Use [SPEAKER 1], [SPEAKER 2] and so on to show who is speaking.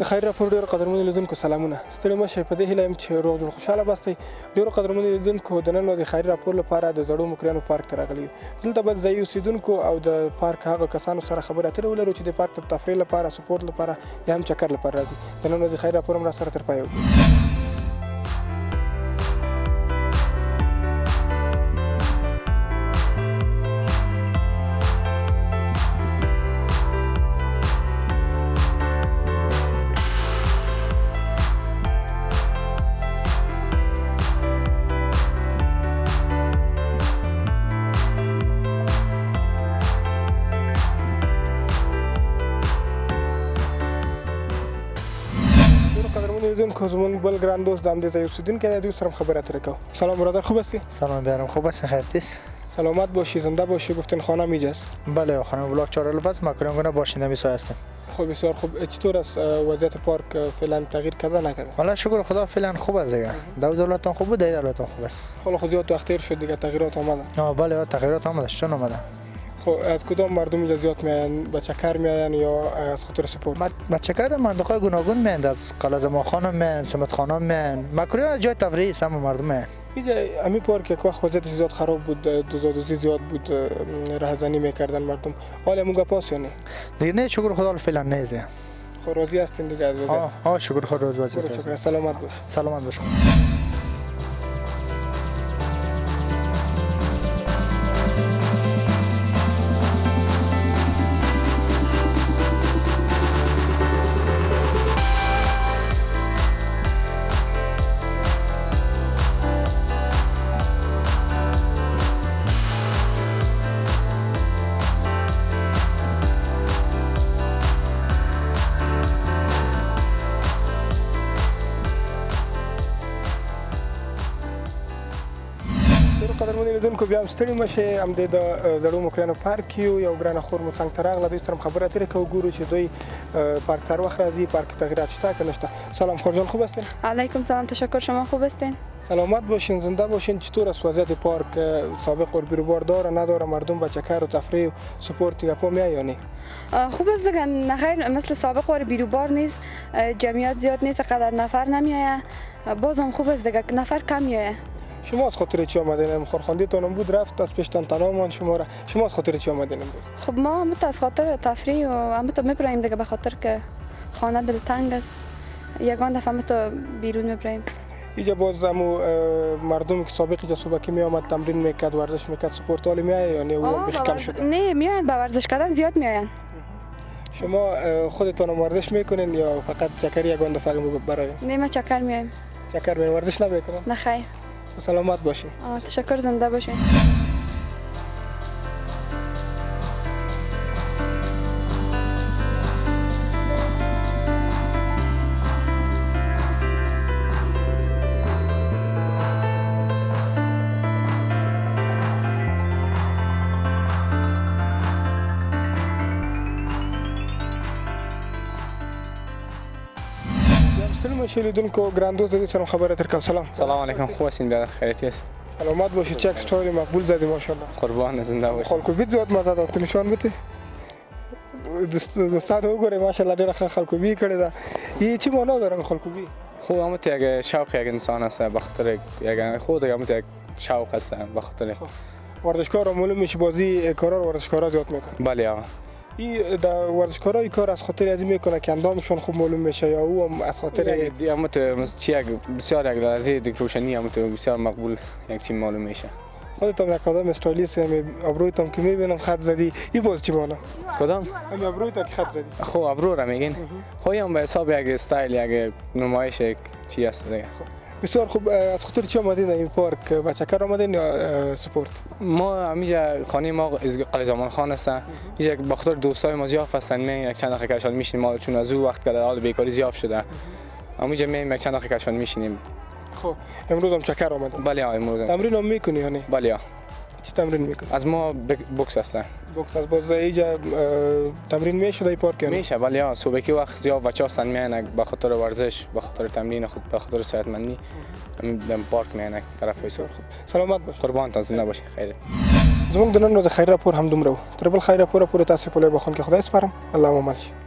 [SPEAKER 1] د ښاري راپور ډیرو قدرمنو لیدونکو سلامونه. ستړي مه شئ په دې هیله یم چې روغ جوړ خوشاله به استئ ډیرو قدرمنو لیدونکو د نن ورځې ښاري راپور لپاره د زړو مکرویانو پارک ته راغلی دلته به ځایي اوسیدونکو او د پارک هغه کسانو سره خبرې اترې ولرو چې د پارک د تفریح لپاره سپورت لپاره یا هم چکر لپاره راځي. د نن ورځې ښاري راپور هم را سره تر پایه قدرمنو لیدونکو زمون بل ګران دوست د همدې ځای اوسیدونکی دی دوی سره خبرې اترې کوو سلام برادر خوب هستی؟
[SPEAKER 2] سلام بیارم خوب هستین خیرتیست
[SPEAKER 1] سلامت باشی زنده باشی گفتین خانه میجاست
[SPEAKER 2] بله خانم بلاک چهار الفت مکرونگونه باشنده میسای هستیم.
[SPEAKER 1] خب بسیار خوب. چطور است وضعیت پارک فعلا تغییر کرده نکرده؟
[SPEAKER 2] والا شکر خدا فعلا خوب است دیگه. دو دولتان خوب بود دولتان خوب است.
[SPEAKER 1] خب خود زیاد وقت شد دیگه تغییرات آمده.
[SPEAKER 2] آه بله تغییرات آمده چون آمده.
[SPEAKER 1] خب از کدام مردم اینجا زیاد میاین به چکر میاین یا از خاطر سپورت؟
[SPEAKER 2] به چکر منطقه گوناگون میاین از قلعه زمان خانم میاین سمت خانم میاین مکروی جای تفریحی است اما مردم میاین
[SPEAKER 1] اینجا امی پارک یک وقت وضعیتش زیاد خراب بود دوزادوزی زیاد بود رهزنی می‌کردن مردم حالا موگا پاس یا نه؟
[SPEAKER 2] دیگه نه شکر خدا فعلا نیزه
[SPEAKER 1] خب راضی هستین دیگه از وضعیت؟
[SPEAKER 2] آه آه شکر خدا وضعیت
[SPEAKER 1] شکر. سلامت باش.
[SPEAKER 2] سلامت باش.
[SPEAKER 1] قدرمنو لیدونکو بیا هم ستړي مه شئ هم د زړو مکرویانو پارک یو یو ګرانه خور مو څنګ ته راغله. دوی سره خبرې اترې کوو ګورو چې دوی پارک تر وخت راځي پارک تغییرات شته که نشته. سلام خورجان خوب هستین
[SPEAKER 3] علیکم سلام تشکر شما خوب هستین
[SPEAKER 1] سلامت باشین زنده باشین. چطور است وضعیت پارک سابق و بیروبار داره نداره مردم به چکر و تفریح و سپورت گپا میای یا نه؟
[SPEAKER 3] خوب است دیگه نخیر مثل سابق و بیروبار نیست جمعیت زیاد نیست اوقدر نفر نمیایه. بازم خوب است دیگه نفر کم میایه.
[SPEAKER 1] شما از خاطر چی آمدین خورخاندیتون بود؟ رفت از پیشتان تنامان شما را شما از خاطر چی آمدین بود
[SPEAKER 3] خب ما هم از خاطر تفریح و هم تو می‌بریم دیگه به خاطر که خانه دلتنگ است. یگان دفعه هم تو بیرون می‌بریم
[SPEAKER 1] اینجا باز همو مردم که سابق اینجا صبح که می آمد تمرین می‌کرد ورزش می‌کرد سپورت حالی میایه یا نه؟ اون بیخ کم شده.
[SPEAKER 3] نه میاین به ورزش کردن زیاد میاین
[SPEAKER 1] شما خودتون ورزش می‌کنین یا فقط چکر یگان دفعه برای؟
[SPEAKER 3] نه ما چکر میایم
[SPEAKER 1] چکر می ورزش نمی‌کنین
[SPEAKER 3] نه خیر.
[SPEAKER 1] سلامت باشین.
[SPEAKER 3] تشکر زنده باشین.
[SPEAKER 1] ستړي مشه لیدونکو ګراندوز دې سره خبره تر کوم. سلام.
[SPEAKER 4] سلام علیکم خوب هستین بیادر خیریتی است
[SPEAKER 1] سلامت باشی. چک ستوری مقبول زدی ماشاءالله.
[SPEAKER 4] قربان زنده باشی.
[SPEAKER 1] خلکو بیت زیاد مزه ده تو نشان بده دوستان وګوره ماشاءالله ډیره ښه خلکو بی کړی ده. یی چی معنا داره خلکو بی؟
[SPEAKER 4] خوب هم یک شوق یک انسان است به خاطر یک خود هم یک شوق است به خاطر
[SPEAKER 1] ورزشکار معلوم میشه بازی کارا ورزشکارا زیاد میکنه.
[SPEAKER 4] بله آقا
[SPEAKER 1] این در ورزشکارا این کار از خاطر از می‌کنه که اندامشون خوب معلوم میشه یا او هم از خاطر
[SPEAKER 4] هم چی بسیار یک دیگه روشنی هم بسیار مقبول یک چی معلوم میشه.
[SPEAKER 1] خودتون یک آدم استرالیست هم ابرویتون که می‌بینم خط زدی این باز چی مانه
[SPEAKER 4] کدام؟
[SPEAKER 1] هم ابرویت که خط زدی.
[SPEAKER 4] خب ابرو را میگین. خب هم به حساب یک استایل یک نمایش یک چی هست دیگه.
[SPEAKER 1] بسیار خوب از خاطر چی آمدین این پارک؟ با چکر آمدین یا سپورت؟
[SPEAKER 4] ما همینجا خانه ما قلعه زمان خان است اینجا با خاطر دوستای ما زیاف هستن. می یک چند دقیقه کشان میشینیم ما چون از او وقت که حال بیکاری زیاف شده. همینجا می یک چند دقیقه کشان میشینیم.
[SPEAKER 1] خب امروز هم چکر آمدین.
[SPEAKER 4] بله امروز
[SPEAKER 1] تمرین هم می‌کنی یا نه؟
[SPEAKER 4] بله
[SPEAKER 1] چی تمرین می‌کنی
[SPEAKER 4] از ما بوکس هست
[SPEAKER 1] بوکس از باز اینجا تمرین میشه در پارک
[SPEAKER 4] میشه بله ها صبح کی وقت زیاد بچه هستن میان به خاطر ورزش به خاطر تمرین خود به خاطر صحتمندی به پارک میان طرف ایسو
[SPEAKER 1] سلامت باش
[SPEAKER 4] قربان تان زنده باشی خیر
[SPEAKER 1] زموږ د نن ورځې خیر راپور هم دومره و تر بل خیر پورې تاسې په لوی بخون کې خدای سپارم الله مو مل شي